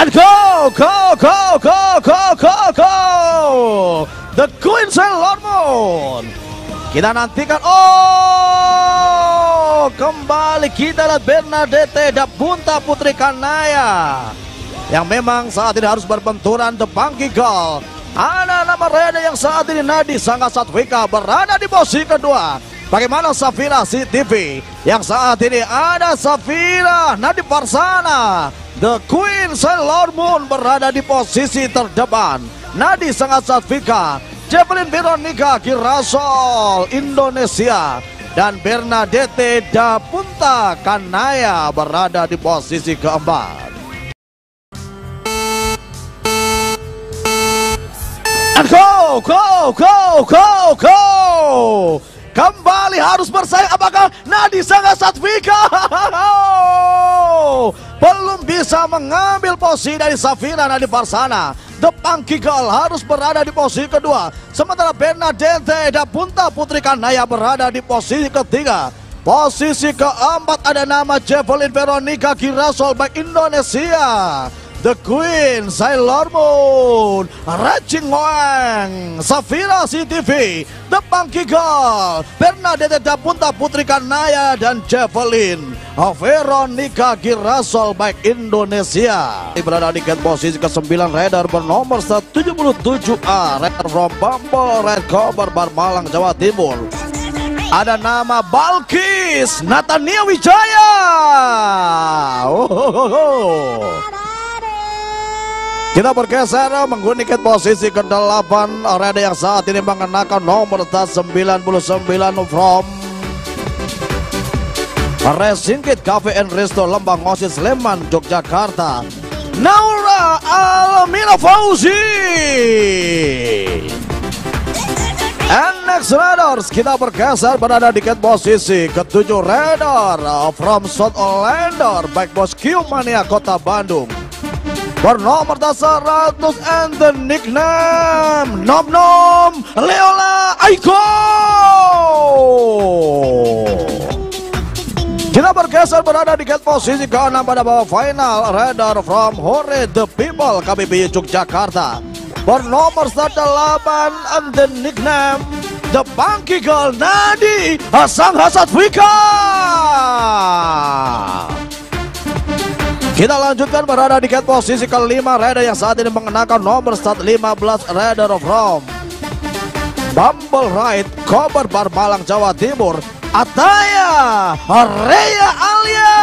And go, go, go, go, go, go, go. The Queen Sailor Moon. Kita nantikan. Oh, kembali kita lihat Bernadette dan Bunta Putri Kanaya. Yang memang saat ini harus berbenturan The Punky Girl. Ada nama Reda yang saat ini Nadi Sangat Satwika berada di posisi kedua. Bagaimana Safira CTV yang saat ini ada Safira Nadi Parsana The Queen Sailor Moon berada di posisi terdepan. Nadi Sangat Satvika Javelin Veronica Girasol Indonesia. Dan Bernadette Dapunta Kanaya berada di posisi keempat. Go, go, go, go, go. Kembali harus bersaing apakah Nadi Sangga Satvika bisa mengambil posisi dari Safira Nadi Parsana The Punky Girl harus berada di posisi kedua. Sementara Bernadette dan Punta Putri Kanaya berada di posisi ketiga. Posisi keempat ada nama Javelin Veronica Girasol back Indonesia The Queen, Sailor Moon, Racing Wang, Safira CTV, The Punky Girl, Bernadette Dapunta Putri Kanaya dan Javelin, Veronica Girasol baik Indonesia. Berada di posisi ke-9 Radar bernomor 177A, Radar from Bumble, Red Cover, Barmalang, Jawa Timur. Ada nama Balkis Natania Wijaya. Oh, oh, oh. Kita bergeser menggunakan posisi ke-8. Reda yang saat ini mengenakan nomor 99 from Racing Kit Cafe and Resto Lembang Osis Sleman Yogyakarta. Naura Almina Fauzi. And next Raiders kita bergeser berada di posisi ketujuh Raider from South Orlando. Back Boss Q Mania Kota Bandung bernomor dasar 100 and the nickname. Nom Nom Leola Aiko. Kita bergeser berada di gate posisi ke-6 pada bawah final. Radar from Hore The People. KBBI Yogyakarta. Bernomor 8 and the nickname. The Punky Girl Nadi Hasang Hasad Vika kita lanjutkan berada di cat posisi kelima Raider yang saat ini mengenakan nomor start 15 Raider of Rome. Bumble Ride, Kober Barbalang, Jawa Timur. Ataya, Rea Alia.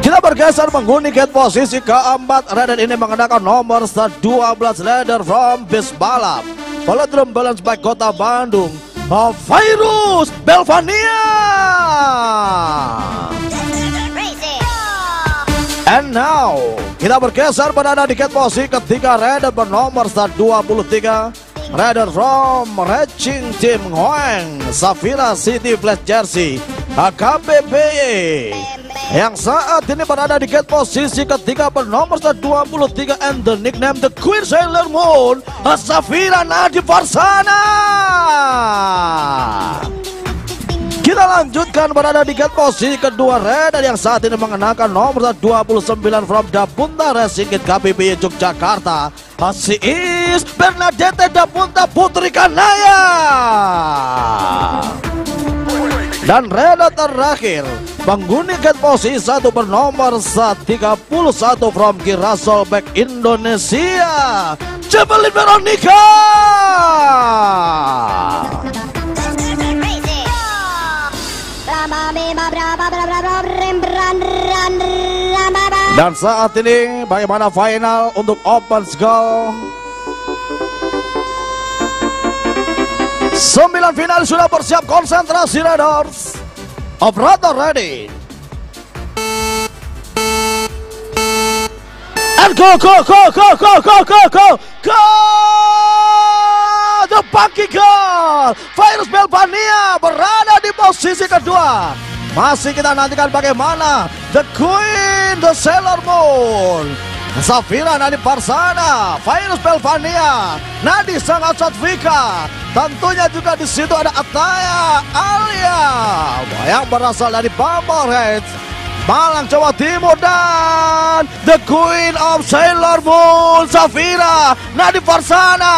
Kita bergeser menghuni cat posisi keempat Raider ini mengenakan nomor start 12 Raider from Bisbalap. Velodrome Balance by Kota Bandung Virus Belvania. And now kita bergeser berada di cat posisi ketiga Raider bernomor start 23 Raider from Racing Team Hoeng Safira City Flash Jersey HKBP yang saat ini berada di gate posisi ketiga bernomor 23 and the nickname the Queen Sailor Moon Safira Nadi Farsana kita lanjutkan berada di gate posisi kedua. Reda yang saat ini mengenakan nomor 29 from Dapunta Racing Kit KBB Yogyakarta. She is Bernadette Dapunta Putri Kanaya. Dan Reda terakhir penghuni gate posisi satu bernomor 31 from Girasol Back Indonesia. Jebelin Veronica dan saat ini bagaimana final untuk Open Skull? Sembilan final sudah bersiap konsentrasi Raiders. Operator ready. And go go go go go go go go go! The Bucky Girl! Virus Belvania berada di posisi kedua masih kita nantikan bagaimana The Queen, The Sailor Moon Safira Nadi Parsana, Virus Belvania, Nadi Sangat Satvika, tentunya juga di situ ada Ataya Alia. Yang berasal dari Bumble Heads Malang Jawa Timur dan The Queen of Sailor Moon Safira Nadi Farsana